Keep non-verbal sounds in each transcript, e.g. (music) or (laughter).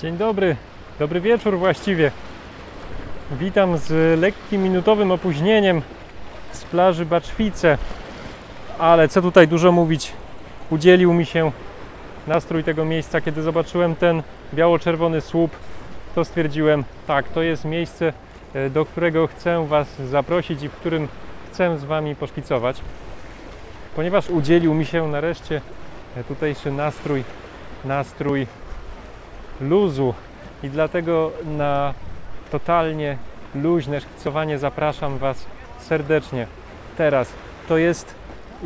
Dzień dobry, dobry wieczór właściwie. Witam z lekkim minutowym opóźnieniem z plaży Baczwice. Ale co tutaj dużo mówić, udzielił mi się nastrój tego miejsca, kiedy zobaczyłem ten biało-czerwony słup, to stwierdziłem, tak, to jest miejsce, e, do którego chcę Was zaprosić i w którym chcę z Wami poszkicować. Ponieważ udzielił mi się nareszcie e, tutejszy nastrój, nastrój luzu i dlatego na totalnie luźne szkicowanie zapraszam Was serdecznie. Teraz to jest,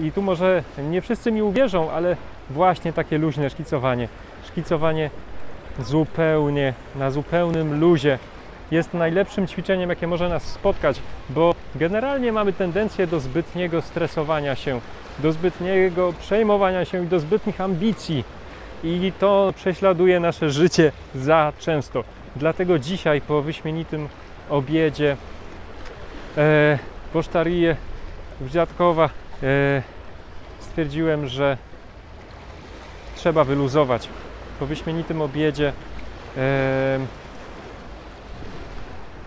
i tu może nie wszyscy mi uwierzą, ale właśnie takie luźne szkicowanie. Szkicowanie zupełnie, na zupełnym luzie jest najlepszym ćwiczeniem, jakie może nas spotkać, bo generalnie mamy tendencję do zbytniego stresowania się, do zbytniego przejmowania się i do zbytnich ambicji. I to prześladuje nasze życie za często. Dlatego dzisiaj po wyśmienitym obiedzie e, posztariję w Dziadkowa e, stwierdziłem, że trzeba wyluzować. Po wyśmienitym obiedzie e,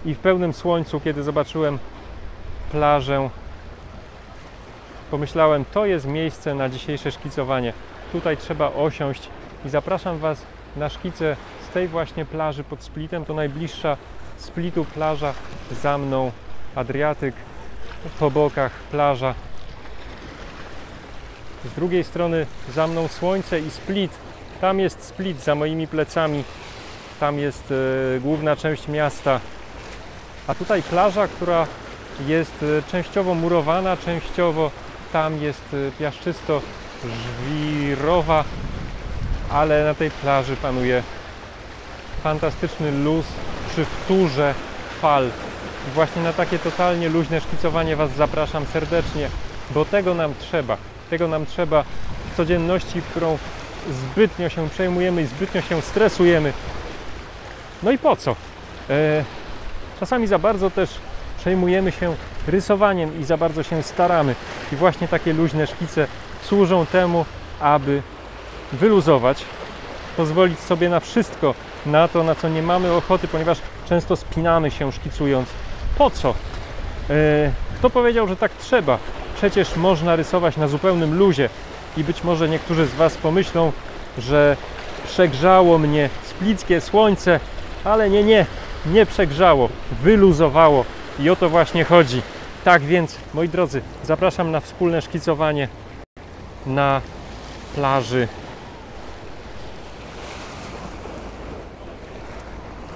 i w pełnym słońcu, kiedy zobaczyłem plażę, pomyślałem, to jest miejsce na dzisiejsze szkicowanie. Tutaj trzeba osiąść i zapraszam Was na szkicę z tej właśnie plaży pod Splitem. To najbliższa Splitu plaża za mną Adriatyk, po bokach plaża. Z drugiej strony za mną słońce i Split. Tam jest Split za moimi plecami. Tam jest e, główna część miasta. A tutaj plaża, która jest e, częściowo murowana, częściowo tam jest e, piaszczysto żwirowa, ale na tej plaży panuje fantastyczny luz przy wtórze fal. I właśnie na takie totalnie luźne szkicowanie Was zapraszam serdecznie, bo tego nam trzeba. Tego nam trzeba w codzienności, którą zbytnio się przejmujemy i zbytnio się stresujemy. No i po co? E, czasami za bardzo też przejmujemy się rysowaniem i za bardzo się staramy. I właśnie takie luźne szkice służą temu, aby wyluzować, pozwolić sobie na wszystko, na to, na co nie mamy ochoty, ponieważ często spinamy się szkicując. Po co? E, kto powiedział, że tak trzeba? Przecież można rysować na zupełnym luzie i być może niektórzy z Was pomyślą, że przegrzało mnie splickie słońce, ale nie, nie, nie przegrzało, wyluzowało i o to właśnie chodzi. Tak więc, moi drodzy, zapraszam na wspólne szkicowanie na plaży.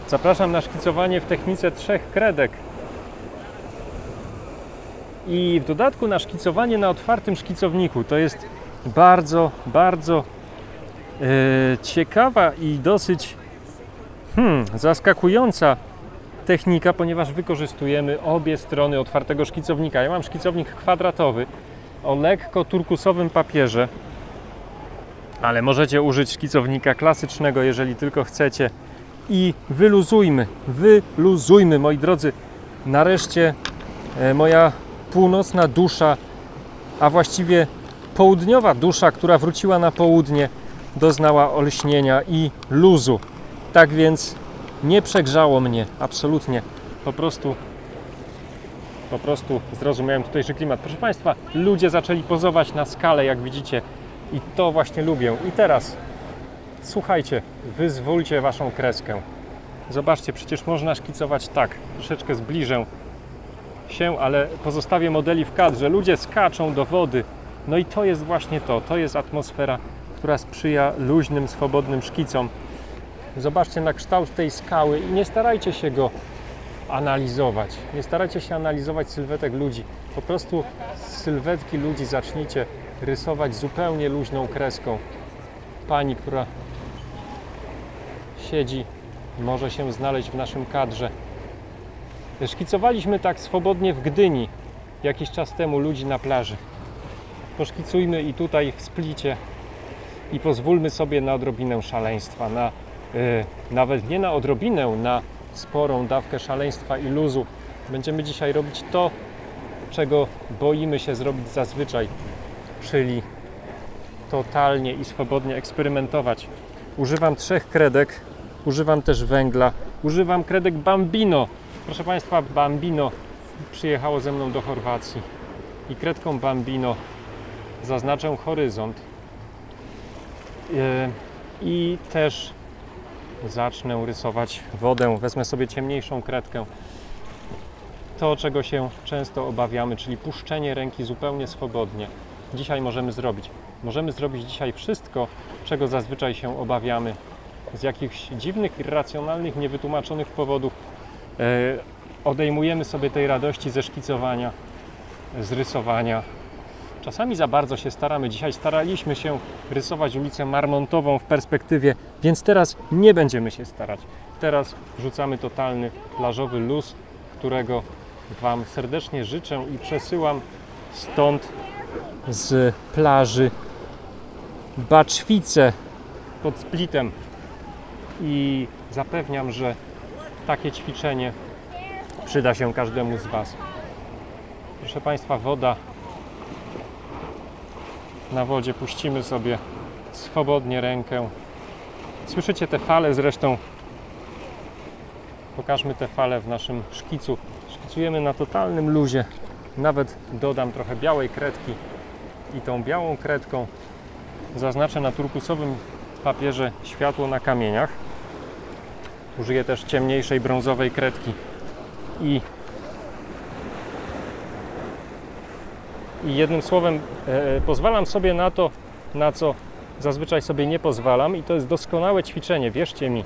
Zapraszam na szkicowanie w technice trzech kredek. I w dodatku na szkicowanie na otwartym szkicowniku. To jest bardzo, bardzo e, ciekawa i dosyć hmm, zaskakująca technika, ponieważ wykorzystujemy obie strony otwartego szkicownika. Ja mam szkicownik kwadratowy o lekko turkusowym papierze, ale możecie użyć szkicownika klasycznego, jeżeli tylko chcecie. I wyluzujmy, wyluzujmy, moi drodzy. Nareszcie e, moja północna dusza, a właściwie południowa dusza, która wróciła na południe, doznała olśnienia i luzu. Tak więc nie przegrzało mnie absolutnie. Po prostu po prostu zrozumiałem tutejszy klimat. Proszę Państwa, ludzie zaczęli pozować na skalę, jak widzicie, i to właśnie lubię. I teraz słuchajcie, wyzwólcie Waszą kreskę. Zobaczcie, przecież można szkicować tak. Troszeczkę zbliżę się, ale pozostawię modeli w kadrze. Ludzie skaczą do wody. No i to jest właśnie to. To jest atmosfera, która sprzyja luźnym, swobodnym szkicom. Zobaczcie na kształt tej skały i nie starajcie się go analizować. Nie starajcie się analizować sylwetek ludzi. Po prostu sylwetki ludzi zacznijcie rysować zupełnie luźną kreską. Pani, która siedzi, może się znaleźć w naszym kadrze. Szkicowaliśmy tak swobodnie w Gdyni jakiś czas temu ludzi na plaży. Poszkicujmy i tutaj w splicie i pozwólmy sobie na odrobinę szaleństwa, na, yy, nawet nie na odrobinę, na sporą dawkę szaleństwa i luzu. Będziemy dzisiaj robić to, czego boimy się zrobić zazwyczaj, czyli totalnie i swobodnie eksperymentować. Używam trzech kredek używam też węgla, używam kredek Bambino. Proszę Państwa, Bambino przyjechało ze mną do Chorwacji i kredką Bambino zaznaczę horyzont E, i też zacznę rysować wodę. Wezmę sobie ciemniejszą kredkę. To, czego się często obawiamy, czyli puszczenie ręki zupełnie swobodnie. Dzisiaj możemy zrobić. Możemy zrobić dzisiaj wszystko, czego zazwyczaj się obawiamy. Z jakichś dziwnych, irracjonalnych, niewytłumaczonych powodów e, odejmujemy sobie tej radości ze szkicowania, z rysowania. Czasami za bardzo się staramy. Dzisiaj staraliśmy się rysować ulicę Marmontową w perspektywie, więc teraz nie będziemy się starać. Teraz wrzucamy totalny plażowy luz, którego Wam serdecznie życzę i przesyłam stąd z plaży Baczwice pod Splitem i zapewniam, że takie ćwiczenie przyda się każdemu z Was. Proszę Państwa, woda na wodzie puścimy sobie swobodnie rękę. Słyszycie te fale zresztą. Pokażmy te fale w naszym szkicu. Szkicujemy na totalnym luzie. Nawet dodam trochę białej kredki i tą białą kredką zaznaczę na turkusowym papierze światło na kamieniach. Użyję też ciemniejszej brązowej kredki i i jednym słowem e, pozwalam sobie na to, na co zazwyczaj sobie nie pozwalam i to jest doskonałe ćwiczenie, wierzcie mi.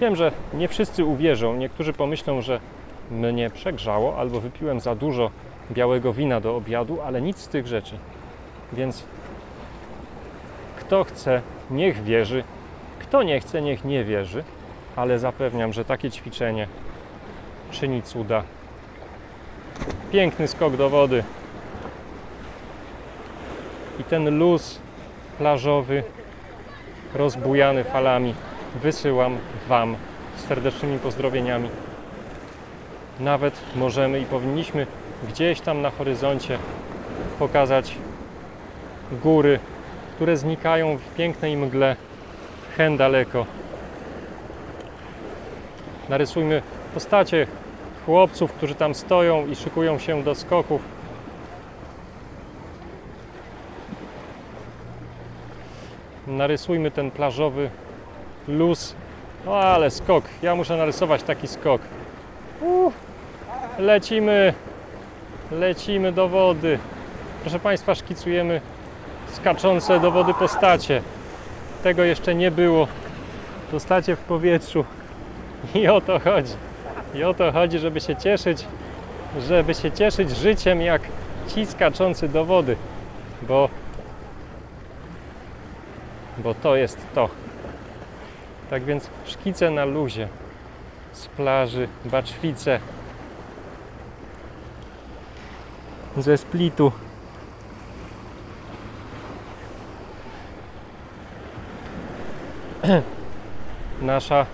Wiem, że nie wszyscy uwierzą, niektórzy pomyślą, że mnie przegrzało albo wypiłem za dużo białego wina do obiadu, ale nic z tych rzeczy. Więc kto chce, niech wierzy, kto nie chce, niech nie wierzy, ale zapewniam, że takie ćwiczenie czyni cuda. Piękny skok do wody, i ten luz plażowy, rozbujany falami, wysyłam Wam serdecznymi pozdrowieniami. Nawet możemy i powinniśmy gdzieś tam na horyzoncie pokazać góry, które znikają w pięknej mgle hen daleko. Narysujmy postacie chłopców, którzy tam stoją i szykują się do skoków narysujmy ten plażowy luz. No ale skok, ja muszę narysować taki skok. Lecimy, lecimy do wody. Proszę Państwa, szkicujemy skaczące do wody postacie. Tego jeszcze nie było. Postacie w powietrzu. I o to chodzi. I o to chodzi, żeby się cieszyć, żeby się cieszyć życiem jak ci skaczący do wody. Bo bo to jest to. Tak więc szkice na luzie z plaży Baczwice ze Splitu (clears throat) nasza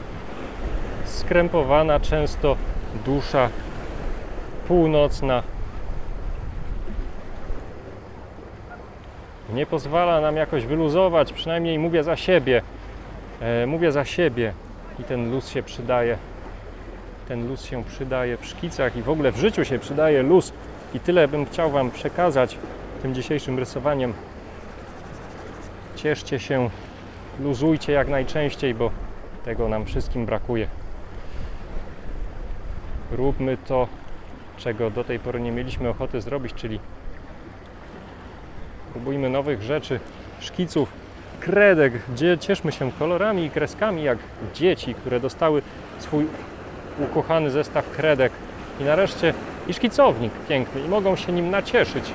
skrępowana często dusza północna nie pozwala nam jakoś wyluzować, przynajmniej mówię za siebie. E, mówię za siebie i ten luz się przydaje. Ten luz się przydaje w szkicach i w ogóle w życiu się przydaje luz. I tyle bym chciał Wam przekazać tym dzisiejszym rysowaniem. Cieszcie się, luzujcie jak najczęściej, bo tego nam wszystkim brakuje. Róbmy to, czego do tej pory nie mieliśmy ochoty zrobić, czyli Próbujmy nowych rzeczy, szkiców, kredek, gdzie cieszmy się kolorami i kreskami jak dzieci, które dostały swój ukochany zestaw kredek. I nareszcie i szkicownik piękny i mogą się nim nacieszyć.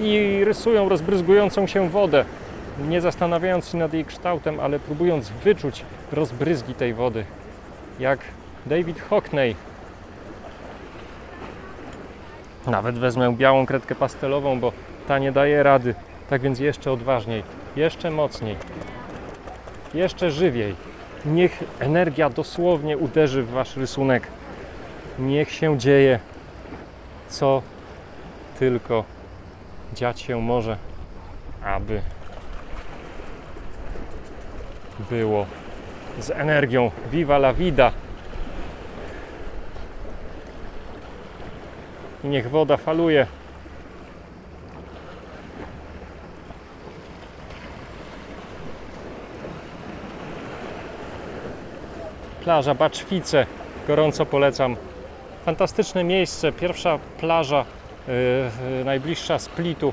I rysują rozbryzgującą się wodę, nie zastanawiając się nad jej kształtem, ale próbując wyczuć rozbryzgi tej wody, jak David Hockney. Nawet wezmę białą kredkę pastelową, bo ta nie daje rady. Tak więc jeszcze odważniej, jeszcze mocniej, jeszcze żywiej. Niech energia dosłownie uderzy w wasz rysunek. Niech się dzieje, co tylko dziać się może, aby było z energią. Viva la vida. I niech woda faluje. Plaża Baczwice. Gorąco polecam. Fantastyczne miejsce. Pierwsza plaża yy, najbliższa Splitu,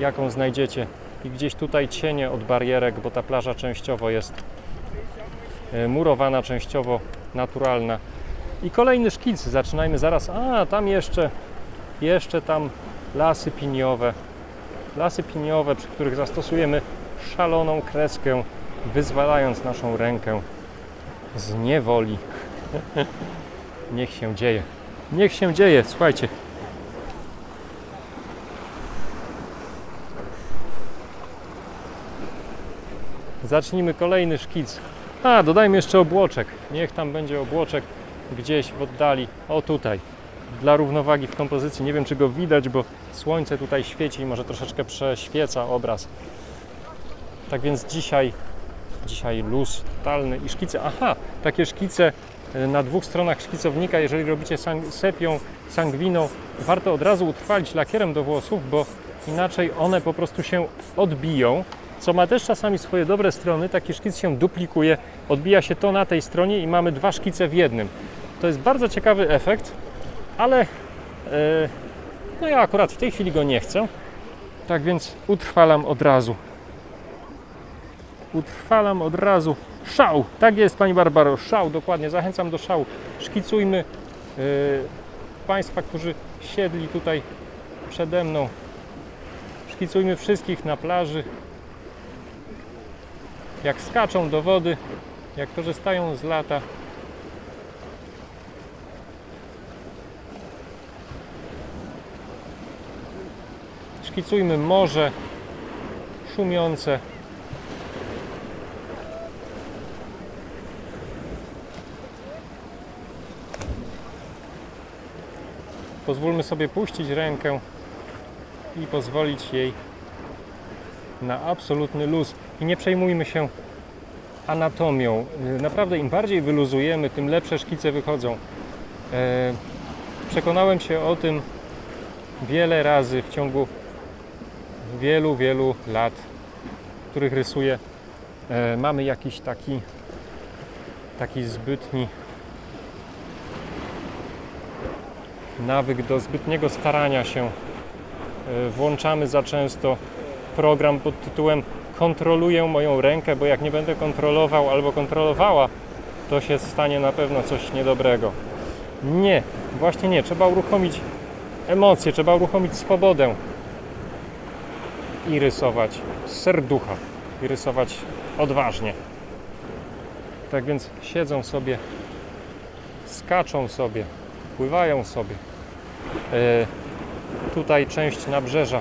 jaką znajdziecie. I gdzieś tutaj cienie od barierek, bo ta plaża częściowo jest yy, murowana, częściowo naturalna. I kolejny szkic. Zaczynajmy zaraz. A, tam jeszcze, jeszcze tam lasy piniowe. Lasy piniowe, przy których zastosujemy szaloną kreskę, wyzwalając naszą rękę z niewoli. (laughs) Niech się dzieje. Niech się dzieje, słuchajcie. Zacznijmy kolejny szkic. A, dodajmy jeszcze obłoczek. Niech tam będzie obłoczek gdzieś w oddali. O tutaj. Dla równowagi w kompozycji. Nie wiem, czy go widać, bo słońce tutaj świeci i może troszeczkę prześwieca obraz. Tak więc dzisiaj dzisiaj luz totalny i szkice. Aha, takie szkice e, na dwóch stronach szkicownika, jeżeli robicie sang sepią, sangwiną, warto od razu utrwalić lakierem do włosów, bo inaczej one po prostu się odbiją, co ma też czasami swoje dobre strony. Taki szkic się duplikuje, odbija się to na tej stronie i mamy dwa szkice w jednym. To jest bardzo ciekawy efekt, ale e, no ja akurat w tej chwili go nie chcę. Tak więc utrwalam od razu utrwalam od razu. Szał! Tak jest, Pani Barbaro, szał, dokładnie. Zachęcam do szału. Szkicujmy yy, Państwa, którzy siedli tutaj przede mną. Szkicujmy wszystkich na plaży. Jak skaczą do wody, jak korzystają z lata. Szkicujmy morze szumiące. Pozwólmy sobie puścić rękę i pozwolić jej na absolutny luz. I nie przejmujmy się anatomią. Naprawdę im bardziej wyluzujemy, tym lepsze szkice wychodzą. E, przekonałem się o tym wiele razy w ciągu wielu, wielu lat, których rysuję. E, mamy jakiś taki taki zbytni nawyk do zbytniego starania się. E, włączamy za często program pod tytułem kontroluję moją rękę, bo jak nie będę kontrolował albo kontrolowała, to się stanie na pewno coś niedobrego. Nie, właśnie nie. Trzeba uruchomić emocje, trzeba uruchomić swobodę i rysować serducha i rysować odważnie. Tak więc siedzą sobie, skaczą sobie, pływają sobie. E, tutaj część nabrzeża.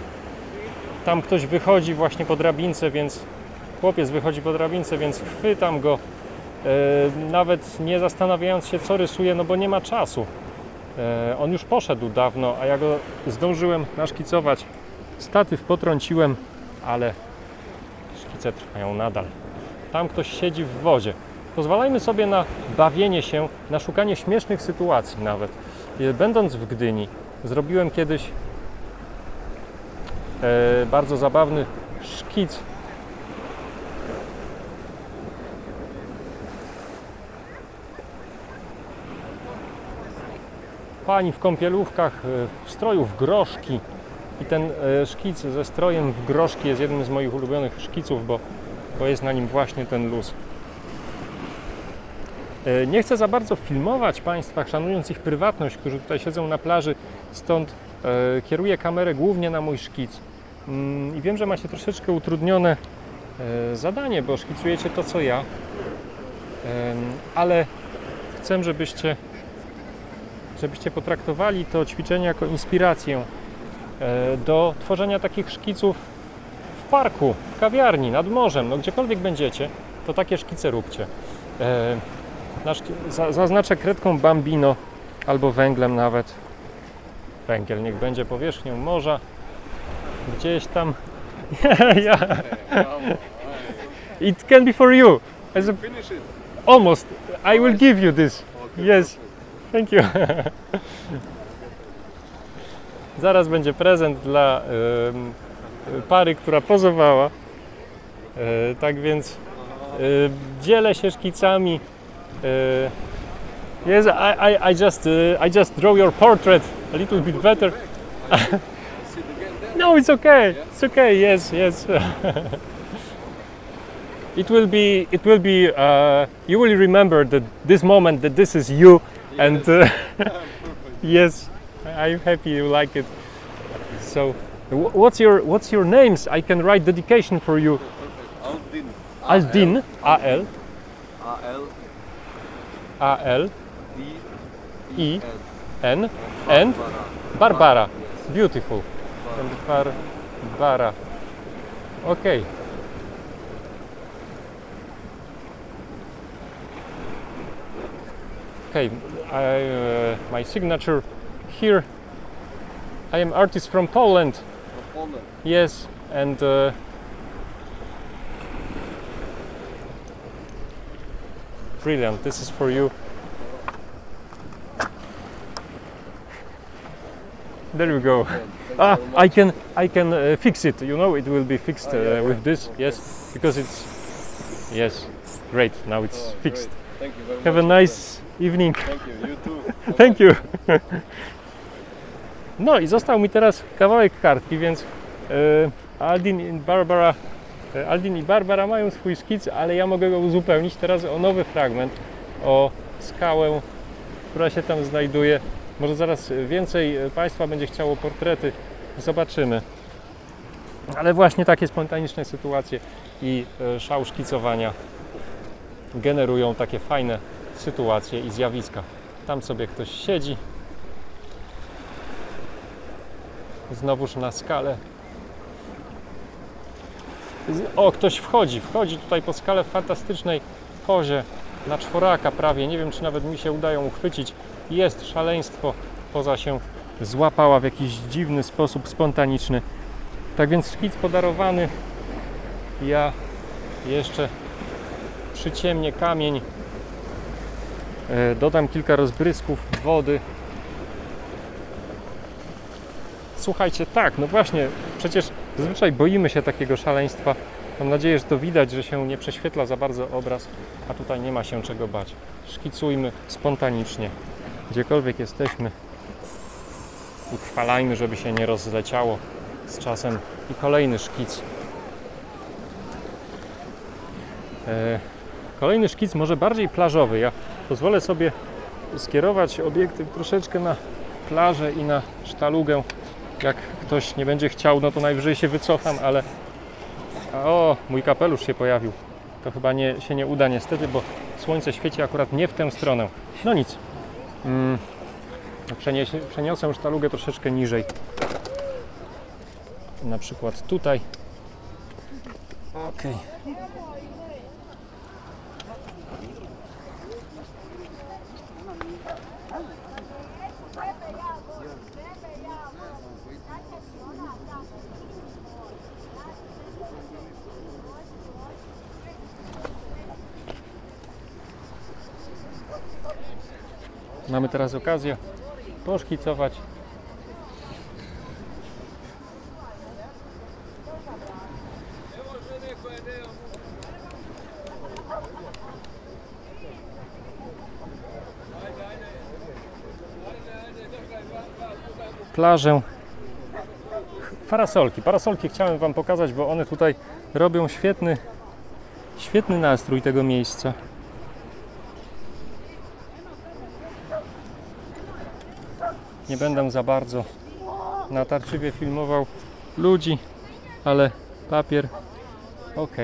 Tam ktoś wychodzi właśnie po drabince, więc chłopiec wychodzi po drabince, więc chwytam go, e, nawet nie zastanawiając się, co rysuje, no bo nie ma czasu. E, on już poszedł dawno, a ja go zdążyłem naszkicować. Statyw potrąciłem, ale szkice trwają nadal. Tam ktoś siedzi w wodzie. Pozwalajmy sobie na bawienie się, na szukanie śmiesznych sytuacji nawet. Będąc w Gdyni, zrobiłem kiedyś e, bardzo zabawny szkic pani w kąpielówkach e, w stroju w groszki i ten e, szkic ze strojem w groszki jest jednym z moich ulubionych szkiców, bo, bo jest na nim właśnie ten luz. E, nie chcę za bardzo filmować Państwa, szanując ich prywatność, którzy tutaj siedzą na plaży, stąd e, kieruję kamerę głównie na mój szkic. Mm, I wiem, że macie troszeczkę utrudnione e, zadanie, bo szkicujecie to, co ja, ale chcę, żebyście, żebyście potraktowali to ćwiczenie jako inspirację do tworzenia takich szkiców w parku, w kawiarni, nad morzem, no gdziekolwiek będziecie, to takie szkice róbcie. Zaznaczę kredką bambino albo węglem nawet. Węgiel niech będzie powierzchnią morza. Gdzieś tam. (laughs) yeah. It can be for you. As a... Almost. I will give you this. Yes. Thank you. (laughs) Zaraz będzie prezent dla em, pary, która pozowała. E, tak więc e, dzielę się szkicami. E, yes, I, I, I just I just draw your portrait a little bit better. (laughs) no, it's okay. It's okay. Yes, yes. (laughs) it will be it will be uh, you will remember that this moment that this is you and uh, (laughs) yes i'm happy you like it so what's your what's your names i can write dedication for you Aldin. aldin a l A L a l D i N. and Barbara. barbara beautiful and barbara okay okay I, uh, my signature here. I am artist from poland. From Poland. yes and uh, brilliant this is for you. There you go Ah, I can I can uh, fix it. You know, it will be fixed uh, yeah. with this. Yes, because it's yes, great. Now it's Oh, fixed. great. Thank you very Have a much. nice evening. Thank you. You too. (laughs) Thank you. (laughs) No i został mi teraz kawałek kartki, więc e, Aldin i Barbara e, Aldin i Barbara mają swój szkic, ale ja mogę go uzupełnić teraz o nowy fragment, o skałę, która się tam znajduje. Może zaraz więcej e, Państwa będzie chciało portrety, zobaczymy. Ale właśnie takie spontaniczne sytuacje i e, szał szkicowania generują takie fajne sytuacje i zjawiska. Tam sobie ktoś siedzi. Znowuż na skalę. O, ktoś wchodzi, wchodzi tutaj po skale w fantastycznej pozie na czworaka prawie. Nie wiem, czy nawet mi się udają uchwycić. Jest szaleństwo. Poza się złapała w jakiś dziwny sposób spontaniczny. Tak więc szkic podarowany. Ja jeszcze przyciemnię kamień. E, Dodam kilka rozbrysków wody. Słuchajcie, tak, no właśnie, przecież zazwyczaj boimy się takiego szaleństwa. Mam nadzieję, że to widać, że się nie prześwietla za bardzo obraz, a tutaj nie ma się czego bać. Szkicujmy spontanicznie, gdziekolwiek jesteśmy. Utrwalajmy, żeby się nie rozleciało z czasem. I kolejny szkic. E, Kolejny szkic, może bardziej plażowy. Ja pozwolę sobie skierować obiektyw troszeczkę na plażę i na sztalugę. Jak ktoś nie będzie chciał, no to najwyżej się wycofam, ale. O, mój kapelusz się pojawił. To chyba nie, się nie uda niestety, bo słońce świeci akurat nie w tę stronę. No nic. Mm, przeniesie, przeniosę sztalugę troszeczkę niżej. Na przykład tutaj. Okej. Mamy teraz okazję poszkicować. Plażę. Parasolki. Parasolki chciałem Wam pokazać, bo one tutaj robią świetny, świetny nastrój tego miejsca. Nie będę za bardzo natarczywie filmował ludzi, ale papier ok.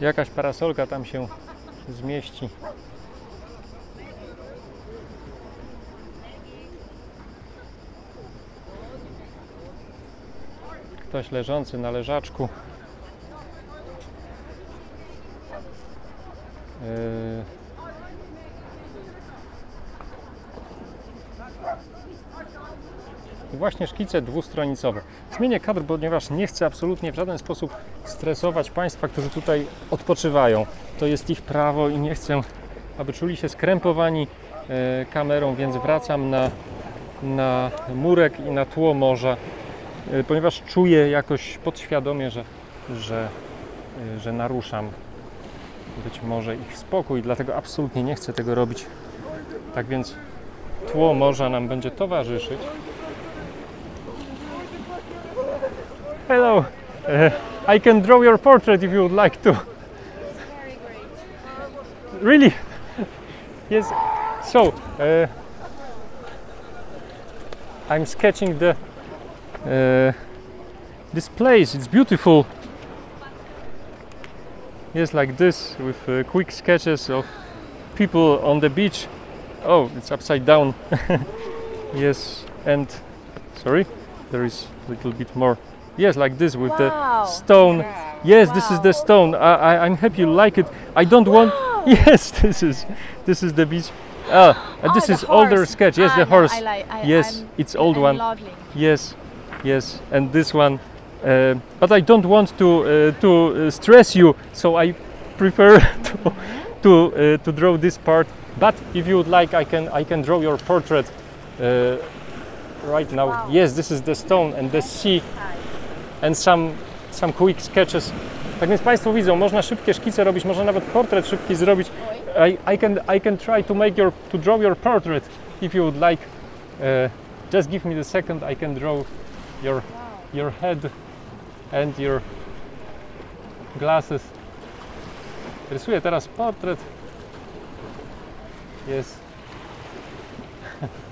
Jakaś parasolka tam się zmieści. Ktoś leżący na leżaczku. Yy, właśnie szkice dwustronicowe. Zmienię kadr, ponieważ nie chcę absolutnie w żaden sposób stresować Państwa, którzy tutaj odpoczywają. To jest ich prawo i nie chcę, aby czuli się skrępowani e, kamerą, więc wracam na, na murek i na tło morza, e, ponieważ czuję jakoś podświadomie, że, że, e, że naruszam być może ich spokój, dlatego absolutnie nie chcę tego robić. Tak więc tło morza nam będzie towarzyszyć. Hello, uh, I can draw your portrait if you would like to. Really? yes. So, uh, I'm sketching the uh, this place. It's beautiful. Yes, like this, with uh, quick sketches of people on the beach. Oh, it's upside down. (laughs) yes, and sorry, there is a little bit more. Yes, like this with Wow. the stone. Yes, this is the stone. I, I, I'm happy you like it. I don't want. (laughs) Yes, this is this is the beach. Ah, (gasps) and this Oh, is the older sketch. Yes, Ah, the no, horse. I like, I, Yes, I'm, it's old I'm one. Lovely. Yes, yes, and this one. Uh, but I don't want to uh, to uh, stress you, so I prefer (laughs) to to uh, to draw this part. But if you would like, I can I can draw your portrait uh, right now. Wow. Yes, this is the stone and the sea and some some quick sketches. Tak więc Państwo widzą, można szybkie szkice robić, można nawet portret szybki zrobić. I, I can I can try to make your to draw your portrait if you would like. Uh, just give me the second. I can draw your your head and your glasses. Rysuję teraz portret. Jest. (laughs)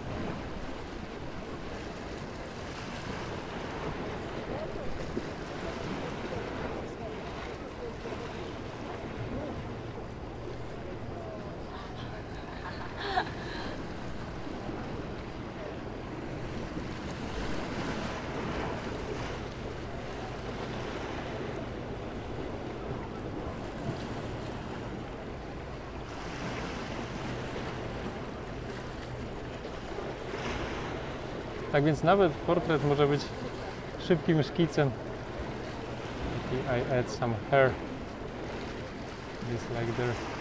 Tak więc nawet portret może być szybkim szkicem. I add some hair. Just like there.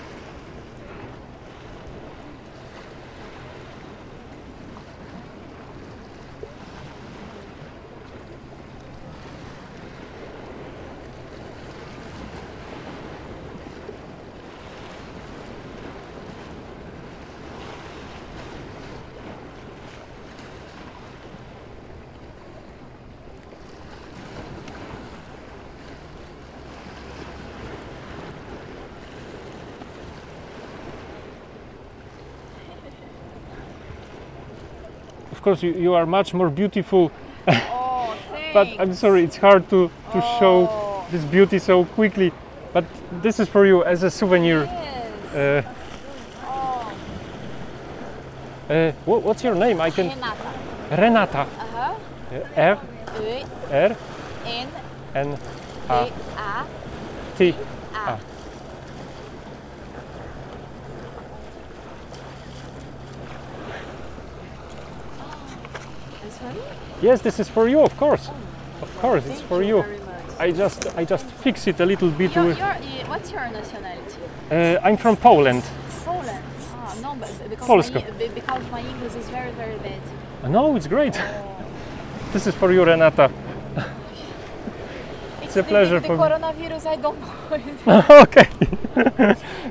Course, you, you are much more beautiful, Oh, (laughs) but I'm sorry, it's hard to, to show Oh. this beauty so quickly. But this is for you as a souvenir. Yes. Uh, oh, uh, what, what's your name? I can. Renata. Renata. Uh, R E R N N D A A T. A. Ah. I'm sorry? Yes, this is for you, of course. Of course, it's for you. much. I just I just fix it a little bit You're, with. you're, what's your nationality? Uh, I'm from Poland. Poland. Ah, no, but because Polska. my, because my English is very, very bad. No, it's great. Oh. (laughs) This is for you, Renata. (laughs) It's a pleasure The, for me. coronavirus, I don't know. (laughs) okay.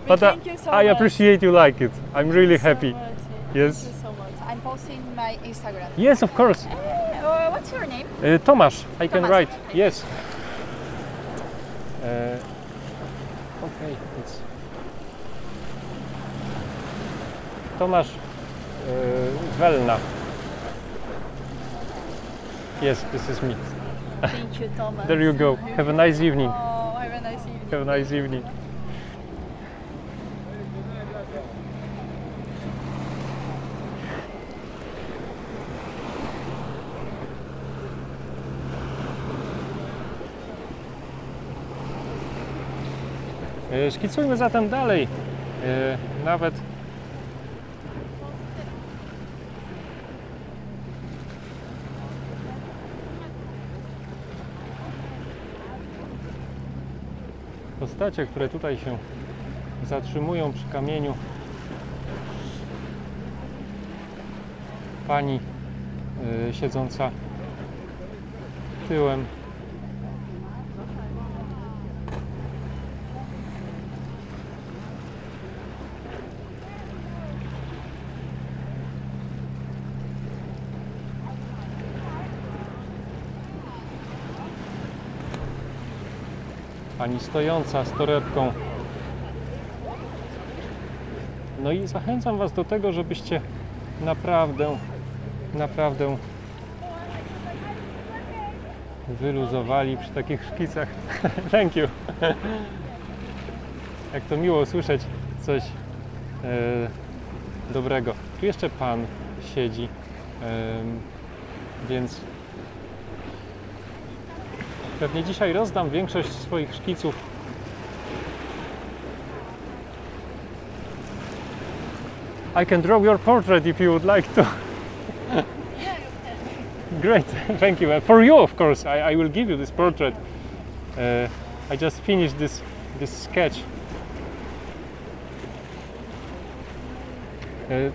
but uh, you so I much. appreciate you like it. I'm really so happy. much. Yes. Thank you so much. I'm posting my Instagram. Yes, of course. Uh, what's your name? Uh, Tomasz, I can Tomasz. write. Yes. Uh, okay, it's Tomasz uh, Welna. Yes, this is me. Thank you, Thomas. There you go. (laughs) Have a nice evening. Oh, have a nice evening. Have a nice evening. E, Szkicujmy zatem dalej. E, nawet postacie, które tutaj się zatrzymują przy kamieniu pani e, siedząca tyłem Pani stojąca z torebką. No i zachęcam Was do tego, żebyście naprawdę, naprawdę wyluzowali przy takich szkicach. (laughs) Thank you. Jak to miło usłyszeć coś e, dobrego. Tu jeszcze pan siedzi, em, więc pewnie dzisiaj rozdam większość swoich szkiców. I can draw your portrait if you would like to. (laughs) Great, thank you. Uh, for you, of course, I, I will give you this portrait. Uh, I just finished this this sketch. Uh,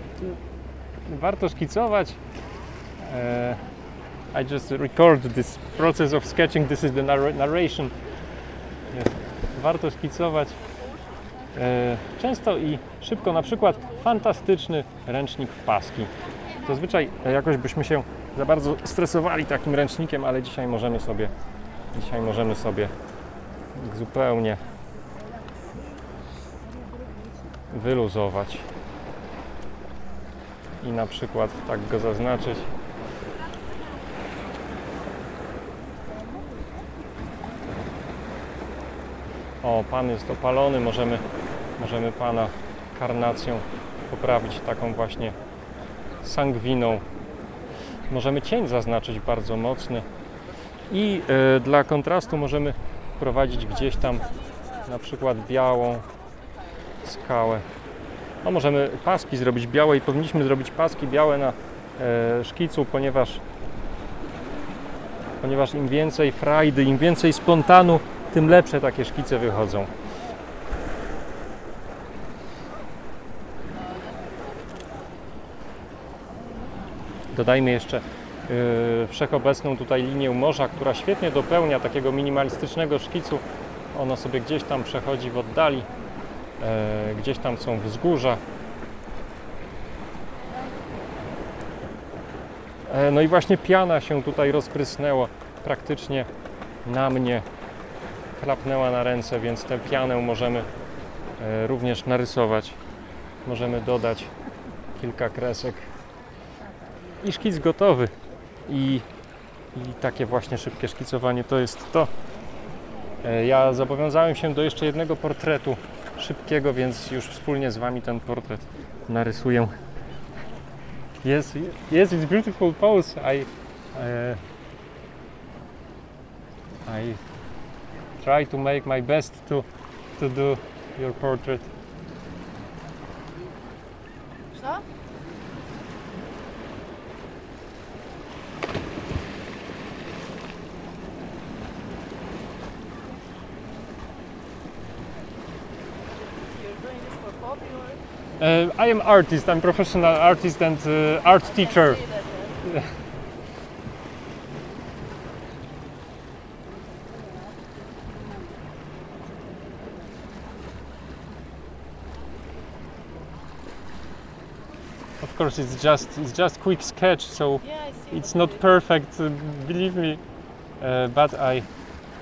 warto szkicować. I just record this process of sketching. This is the narr- narration. Yes. Warto szkicować. E, Często i szybko, na przykład fantastyczny ręcznik w paski. Zazwyczaj jakoś byśmy się za bardzo stresowali takim ręcznikiem, ale dzisiaj możemy sobie, dzisiaj możemy sobie zupełnie wyluzować i na przykład tak go zaznaczyć. O, pan jest opalony, możemy, możemy pana karnacją poprawić taką właśnie sangwiną. Możemy cień zaznaczyć bardzo mocny i e, dla kontrastu możemy wprowadzić gdzieś tam na przykład białą skałę. No, możemy paski zrobić białe i powinniśmy zrobić paski białe na e, szkicu, ponieważ ponieważ im więcej frajdy, im więcej spontanu, tym lepsze takie szkice wychodzą. Dodajmy jeszcze yy, wszechobecną tutaj linię morza, która świetnie dopełnia takiego minimalistycznego szkicu. Ono sobie gdzieś tam przechodzi w oddali, e, gdzieś tam są wzgórza. E, no i właśnie piana się tutaj rozprysnęła praktycznie na mnie chlapnęła na ręce, więc tę pianę możemy e, również narysować. Możemy dodać kilka kresek. I szkic gotowy. I, I takie właśnie szybkie szkicowanie to jest to. E, Ja zobowiązałem się do jeszcze jednego portretu szybkiego, więc już wspólnie z Wami ten portret narysuję. Yes, yes, it's beautiful pose. I, uh, I try to make my best to to do your portrait. Co? You're doing this for hobby or? Uh, I am artist. I'm professional artist and uh, art teacher. (laughs) See that, uh, Of course, it's just it's just quick sketch, so Yeah, it's not perfect. Uh, believe me, uh, but I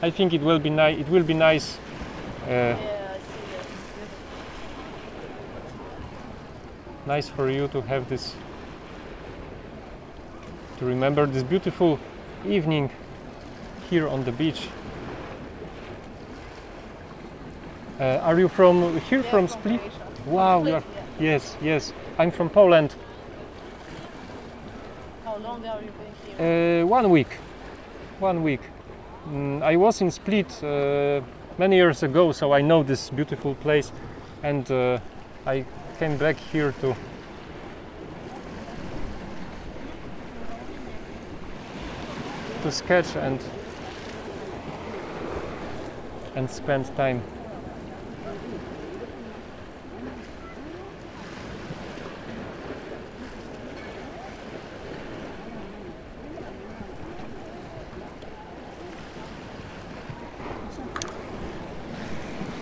I think it will be nice. It will be nice. Uh, Yeah, I see that. nice for you to have this to remember this beautiful evening here on the beach uh, are you from here Yeah, from split wow Split, are, yeah. yes yes i'm from poland long have you been here? uh, one week. One week. Mm, i was in split uh, many years ago so i know this beautiful place and uh, i came back here to to sketch and and spend time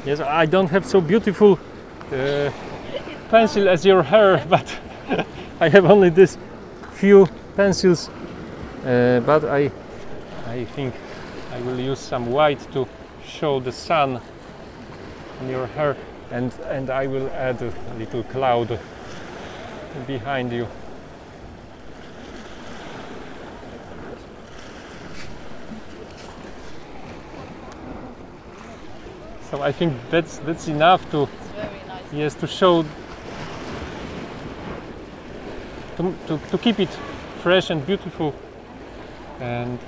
Yes, I don't have so beautiful uh, pencil as your hair, (laughs) but (laughs) I have only this few pencils. Uh, but I, I think I will use some white to show the sun on your hair, and and I will add a little cloud behind you. So I think that's that's enough to nice. yes to show to, to, to keep it fresh and beautiful and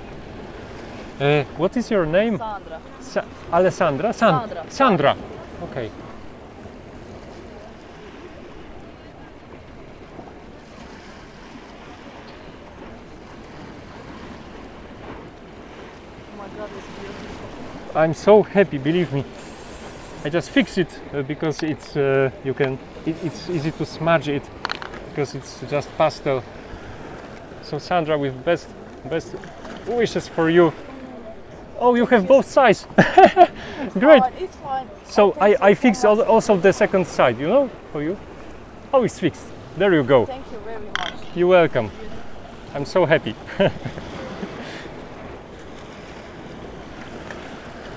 uh, what is your name Sandra. Sa- Alessandra San- Sandra. Sandra okay Oh my god, it's beautiful. I'm so happy believe me I just fix it uh, because it's uh, you can it, it's easy to smudge it because it's just pastel so Sandra with best best wishes for you oh you have both sides (laughs) great Fine, it's fine. so I, I so fixed much. also the second side you know for you oh it's fixed there you go Thank you very much. You're welcome. I'm so happy. (laughs)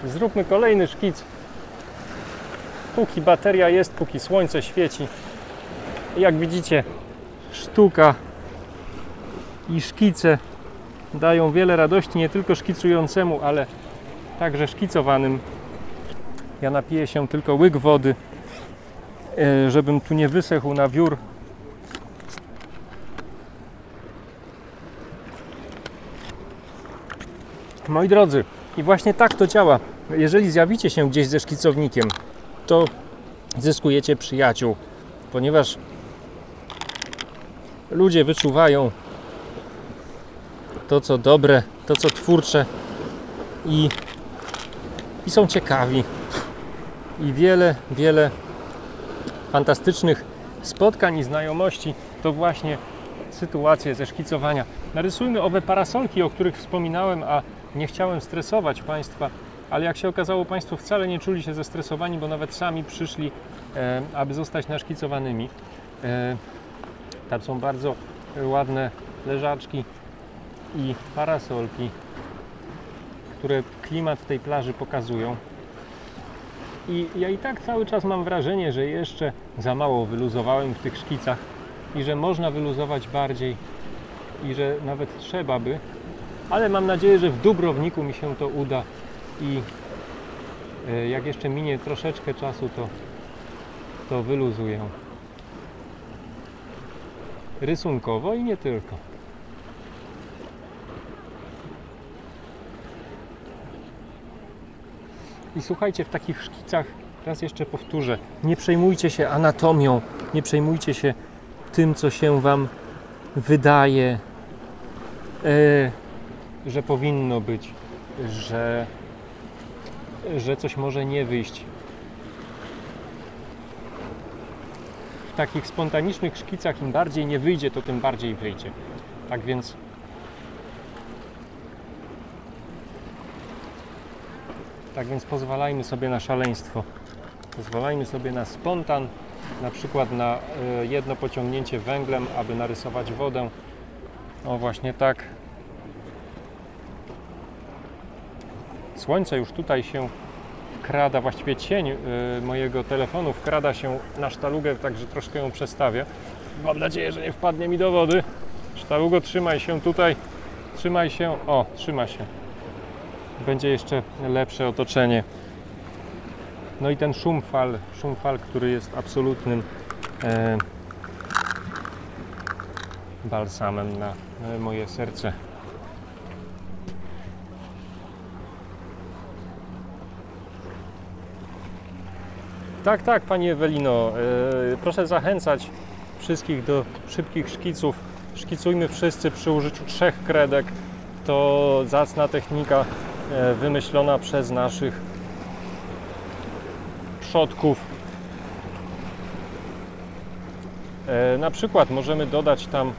Zróbmy kolejny szkic. Póki bateria jest, póki słońce świeci. Jak widzicie, sztuka i szkice dają wiele radości nie tylko szkicującemu, ale także szkicowanym. Ja napiję się tylko łyk wody, e, żebym tu nie wysechł na wiór. Moi drodzy, i właśnie tak to działa. Jeżeli zjawicie się gdzieś ze szkicownikiem, to zyskujecie przyjaciół, ponieważ ludzie wyczuwają to, co dobre, to, co twórcze i, i są ciekawi. I wiele, wiele fantastycznych spotkań i znajomości to właśnie sytuacje ze szkicowania. Narysujmy owe parasolki, o których wspominałem, a nie chciałem stresować Państwa, ale jak się okazało, Państwo wcale nie czuli się zestresowani, bo nawet sami przyszli, e, aby zostać naszkicowanymi. E, tam są bardzo ładne leżaczki i parasolki, które klimat tej plaży pokazują. I ja i tak cały czas mam wrażenie, że jeszcze za mało wyluzowałem w tych szkicach i że można wyluzować bardziej i że nawet trzeba by, ale mam nadzieję, że w Dubrowniku mi się to uda i e, jak jeszcze minie troszeczkę czasu, to, to wyluzuję. Rysunkowo i nie tylko. I słuchajcie, w takich szkicach, raz jeszcze powtórzę, nie przejmujcie się anatomią, nie przejmujcie się tym, co się Wam wydaje, e, że powinno być, że, że coś może nie wyjść. W takich spontanicznych szkicach im bardziej nie wyjdzie, to tym bardziej wyjdzie. Tak więc Tak więc pozwalajmy sobie na szaleństwo. Pozwalajmy sobie na spontan, na przykład na e, jedno pociągnięcie węglem, aby narysować wodę. O właśnie tak. Słońce już tutaj się wkrada, właściwie cień e, mojego telefonu wkrada się na sztalugę, także troszkę ją przestawię. Mam nadzieję, że nie wpadnie mi do wody. Sztalugo, trzymaj się tutaj. Trzymaj się. O, trzyma się będzie jeszcze lepsze otoczenie. No i ten szum fal, szum fal, który jest absolutnym e, balsamem na e, moje serce. Tak, tak, Pani Ewelino. E, proszę zachęcać wszystkich do szybkich szkiców. Szkicujmy wszyscy przy użyciu trzech kredek. To zacna technika e, wymyślona przez naszych przodków. E, na przykład możemy dodać tam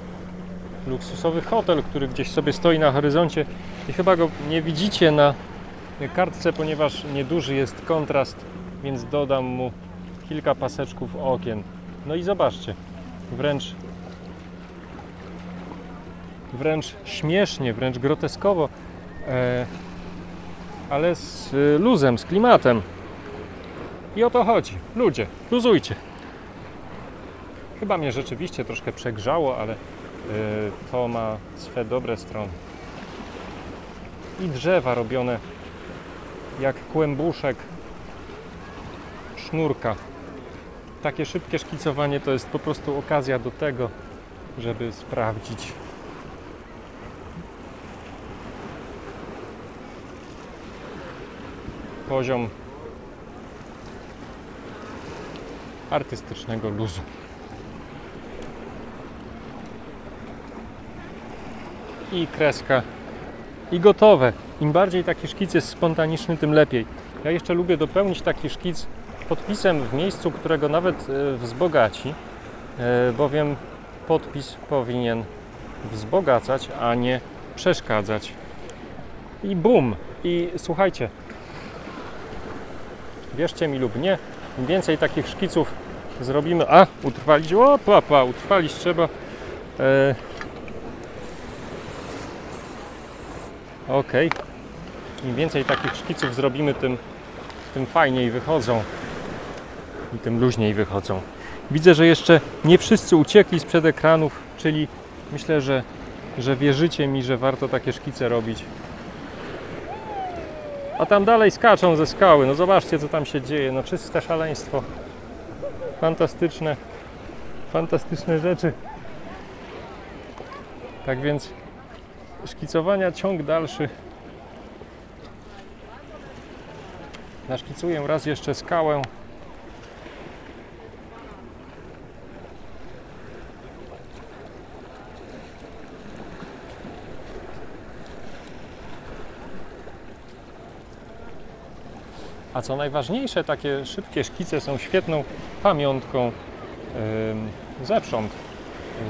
luksusowy hotel, który gdzieś sobie stoi na horyzoncie i chyba go nie widzicie na kartce, ponieważ nieduży jest kontrast, więc dodam mu kilka paseczków okien. No i zobaczcie, wręcz wręcz śmiesznie, wręcz groteskowo, e, ale z e, luzem, z klimatem. I o to chodzi. Ludzie, luzujcie. Chyba mnie rzeczywiście troszkę przegrzało, ale e, to ma swe dobre strony. I drzewa robione jak kłębuszek sznurka. Takie szybkie szkicowanie to jest po prostu okazja do tego, żeby sprawdzić poziom artystycznego luzu. I kreska. I gotowe. Im bardziej taki szkic jest spontaniczny, tym lepiej. Ja jeszcze lubię dopełnić taki szkic podpisem w miejscu, którego nawet e, wzbogaci, e, bowiem podpis powinien wzbogacać, a nie przeszkadzać. I bum! I słuchajcie, wierzcie mi lub nie, im więcej takich szkiców zrobimy, a utrwalić, o papa, utrwalić trzeba. E, ok, im więcej takich szkiców zrobimy, tym, tym fajniej wychodzą i tym luźniej wychodzą. Widzę, że jeszcze nie wszyscy uciekli sprzed ekranów, czyli myślę, że, że wierzycie mi, że warto takie szkice robić. A tam dalej skaczą ze skały. No zobaczcie, co tam się dzieje. No czyste szaleństwo. Fantastyczne, fantastyczne rzeczy. Tak więc szkicowania ciąg dalszy. Naszkicuję raz jeszcze skałę. A co najważniejsze, takie szybkie szkice są świetną pamiątką zewsząd,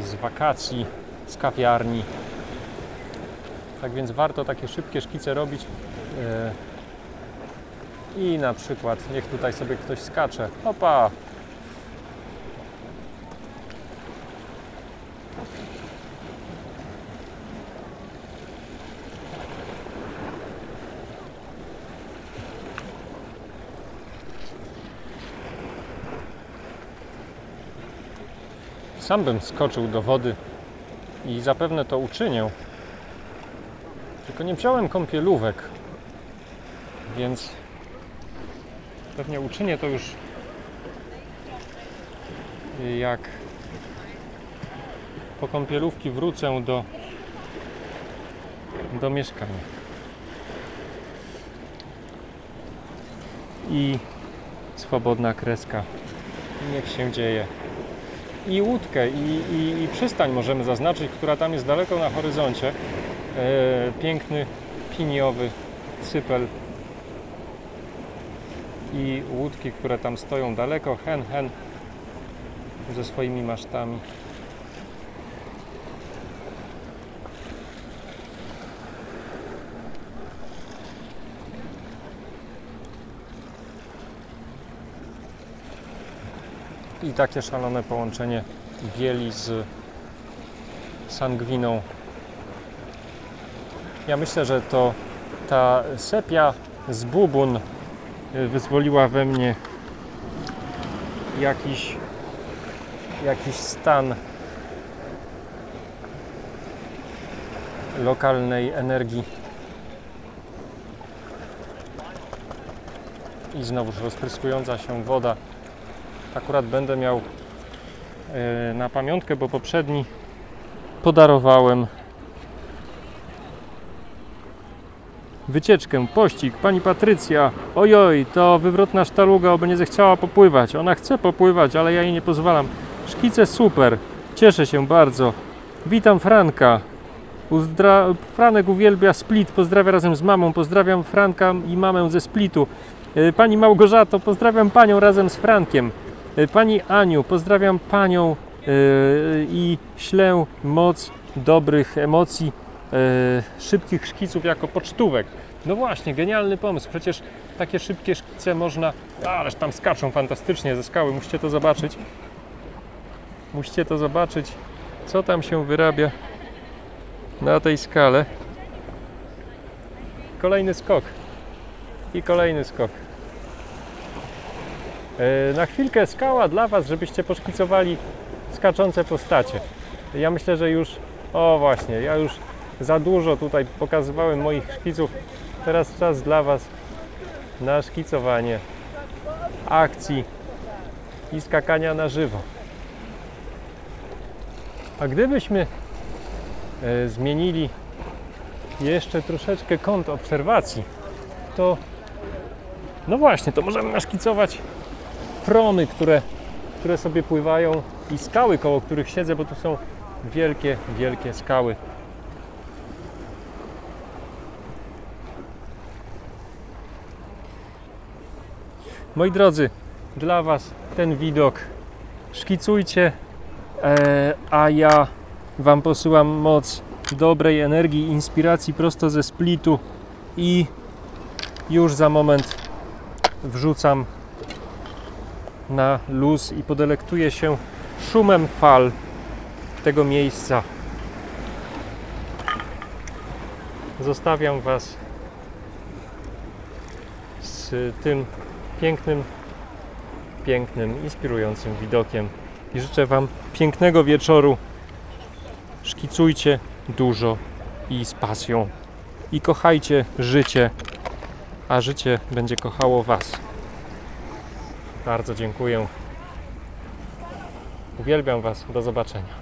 z wakacji, z kawiarni. Tak więc warto takie szybkie szkice robić. Yy, I na przykład, niech tutaj sobie ktoś skacze. Opa! Sam bym skoczył do wody i zapewne to uczynię. Tylko nie wziąłem kąpielówek, więc pewnie uczynię to już jak po kąpielówki wrócę do, do mieszkania. I swobodna kreska. Niech się dzieje i łódkę i, i, i, przystań możemy zaznaczyć, która tam jest daleko na horyzoncie. E, piękny piniowy cypel i łódki, które tam stoją daleko, hen hen ze swoimi masztami. I takie szalone połączenie bieli z sangwiną. Ja myślę, że to ta sepia z bubun wyzwoliła we mnie jakiś, jakiś stan lokalnej energii. I znowuż rozpryskująca się woda akurat będę miał e, na pamiątkę, bo poprzedni podarowałem wycieczkę, pościg, pani Patrycja, ojoj, to wywrotna sztaluga oby nie zechciała popływać, ona chce popływać, ale ja jej nie pozwalam. Szkice super, cieszę się bardzo. Witam Franka. Uzdra... Franek uwielbia Split, pozdrawia razem z mamą, pozdrawiam Franka i mamę ze Splitu. E, Pani Małgorzato, pozdrawiam Panią razem z Frankiem. E, Pani Aniu, pozdrawiam Panią e, i ślę moc dobrych emocji, e, szybkich szkiców jako pocztówek. No właśnie, genialny pomysł. Przecież takie szybkie szkice można. Ależ tam skaczą fantastycznie ze skały, musicie to zobaczyć. Musicie to zobaczyć, co tam się wyrabia na tej skale. Kolejny skok. I kolejny skok. E, Na chwilkę skała dla Was, żebyście poszkicowali skaczące postacie. Ja myślę, że już, o właśnie, ja już za dużo tutaj pokazywałem moich szkiców. Teraz czas dla Was na szkicowanie akcji i skakania na żywo. A gdybyśmy e, zmienili jeszcze troszeczkę kąt obserwacji, to no właśnie, to możemy naszkicować promy, które, które sobie pływają i skały, koło których siedzę, bo tu są wielkie, wielkie skały. Moi drodzy, dla Was ten widok szkicujcie, e, a ja Wam posyłam moc dobrej energii, inspiracji prosto ze splitu i już za moment wrzucam na luz i podelektuję się szumem fal tego miejsca. Zostawiam Was z tym pięknym, pięknym, inspirującym widokiem i życzę Wam pięknego wieczoru. Szkicujcie dużo i z pasją. I kochajcie życie, a życie będzie kochało Was. Bardzo dziękuję. Uwielbiam Was. Do zobaczenia.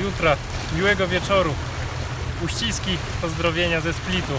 Jutra. Miłego wieczoru. Uściski, pozdrowienia ze Splitu.